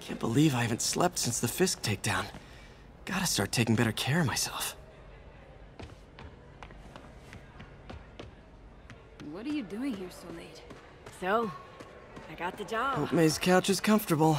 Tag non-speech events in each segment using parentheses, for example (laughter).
Can't believe I haven't slept since the Fisk takedown. Gotta start taking better care of myself. What are you doing here so late? So, I got the job. Hope May's couch is comfortable.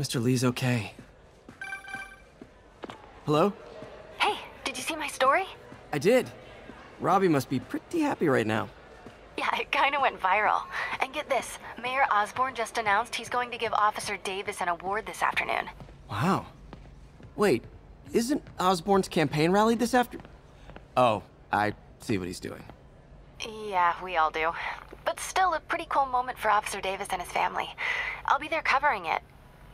Mr. Li's okay. Hello? Hey, did you see my story? I did. Robbie must be pretty happy right now. Yeah, it kind of went viral. And get this Mayor Osborn just announced he's going to give Officer Davis an award this afternoon. Wow. Wait, isn't Osborn's campaign rally this after? Oh, I see what he's doing. Yeah, we all do. But still, a pretty cool moment for Officer Davis and his family. I'll be there covering it.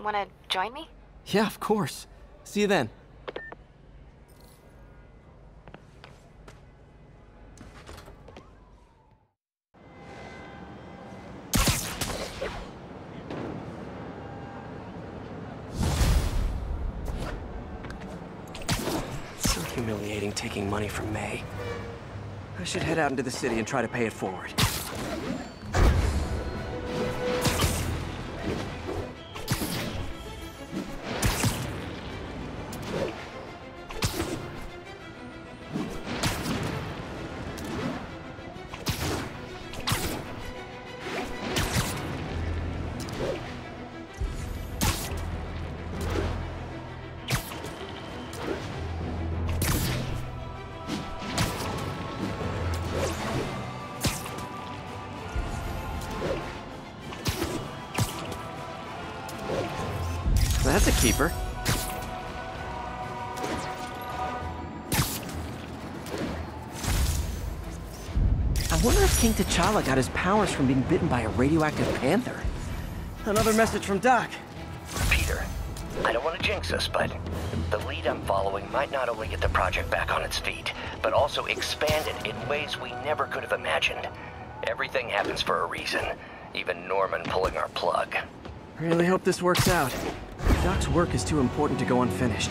Wanna join me? Yeah, of course. See you then. So humiliating taking money from May. I should head out into the city and try to pay it forward. That's a keeper. I wonder if King T'Challa got his powers from being bitten by a radioactive panther. Another message from Doc. Peter, I don't want to jinx us, but the lead I'm following might not only get the project back on its feet, but also expand it in ways we never could have imagined. Everything happens for a reason, even Norman pulling our plug. Really hope this works out. Doc's work is too important to go unfinished.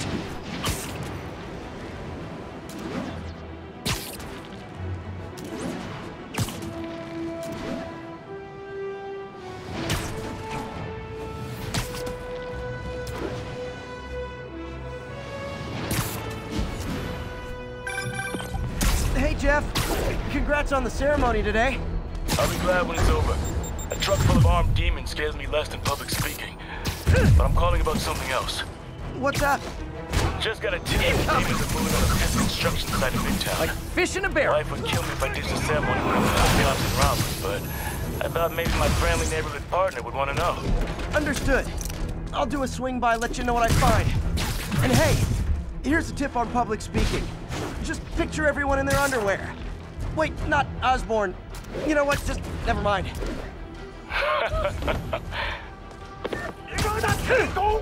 Hey, Jeff. Congrats on the ceremony today. I'll be glad when it's over. A truck full of armed demons scares me less than public speaking. But I'm calling about something else. What's up? Just got a tip that demons are moving on a Fisk construction site in Midtown. Like fish in a barrel. Life would kill me if I disassembled one of the cops and robbers, but I thought maybe my friendly neighborhood partner would want to know. Understood. I'll do a swing by, let you know what I find. And hey, here's a tip on public speaking. Just picture everyone in their underwear. Wait, not Osborn. You know what? Just never mind. (laughs) 嘿走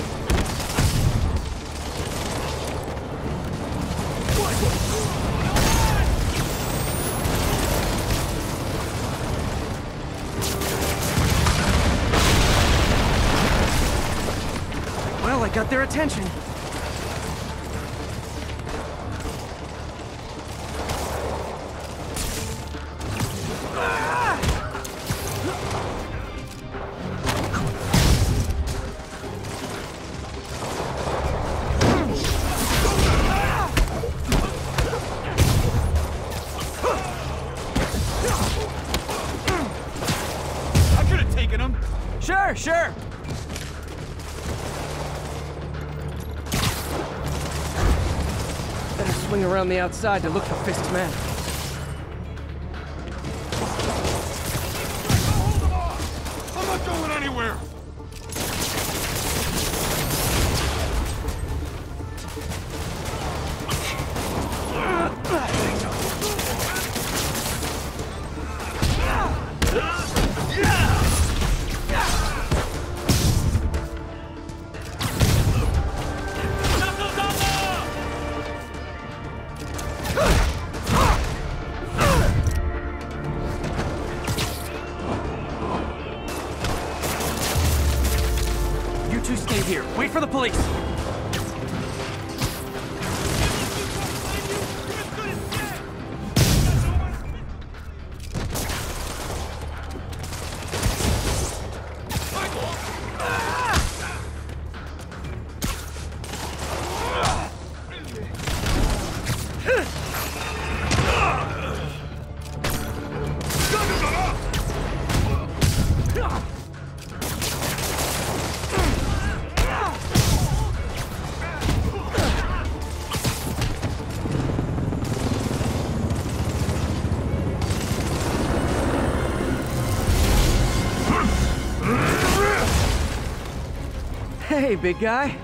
Got their attention. Around the outside to look for Fisk's men. The police. Hey, big guy.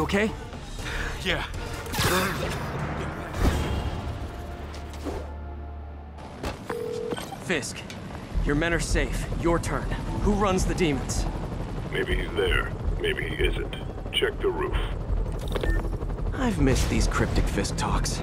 You okay? Yeah. Fisk, your men are safe. Your turn. Who runs the demons? Maybe he's there. Maybe he isn't. Check the roof. I've missed these cryptic Fisk talks.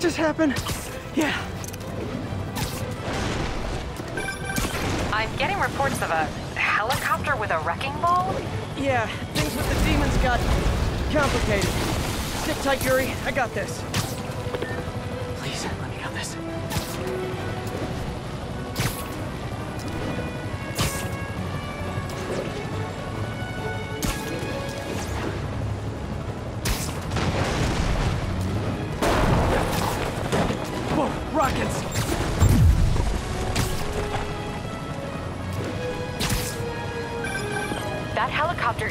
that just happen? Yeah. I'm getting reports of a helicopter with a wrecking ball. Yeah, things with the demons got complicated. Sit tight, Yuri. I got this. Please, let me have this.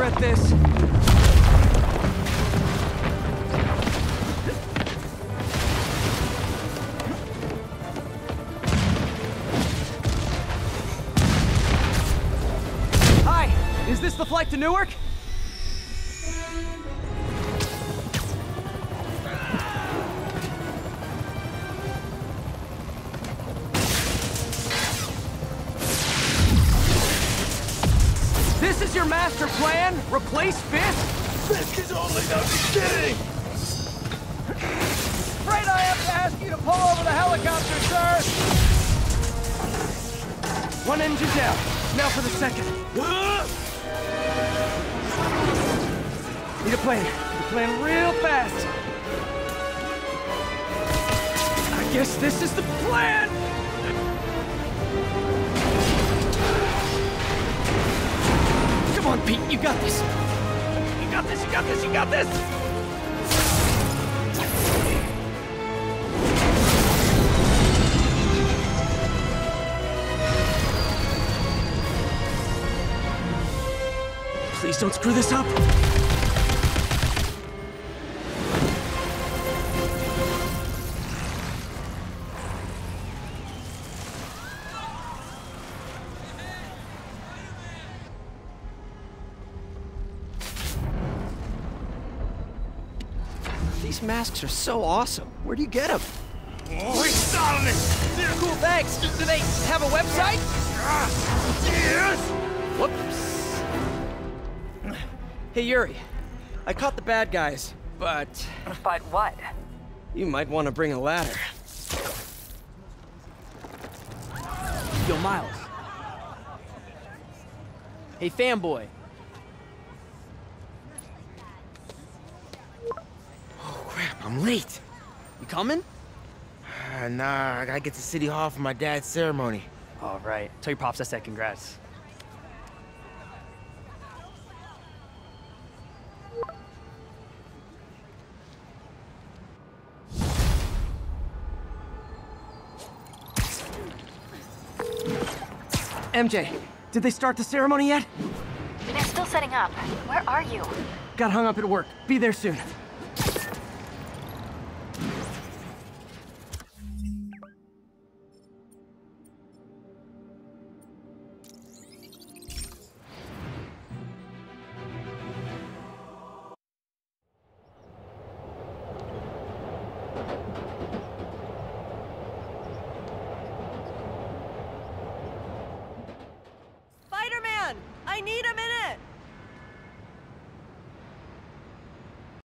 Regret this. Master plan? Replace Fisk? Fisk is only the beginning! Afraid I have to ask you to pull over the helicopter, sir! One engine down. Now for the second. Need a plane. Need a plane real fast. I guess this is the plan! On, Pete, you got this. You got this, you got this, you got this! Please don't screw this up. These masks are so awesome. Where do you get them? Oh, he's starting it! Cool, thanks. Do they have a website? Yes! Whoops. Hey, Yuri. I caught the bad guys, but... But what? You might want to bring a ladder. Yo, Miles. Hey, fanboy. Oh, crap, I'm late. You coming? Uh, nah, I gotta get to City Hall for my dad's ceremony. All right. Tell your pops I said congrats. MJ, did they start the ceremony yet? They're still setting up. Where are you? Got hung up at work. Be there soon.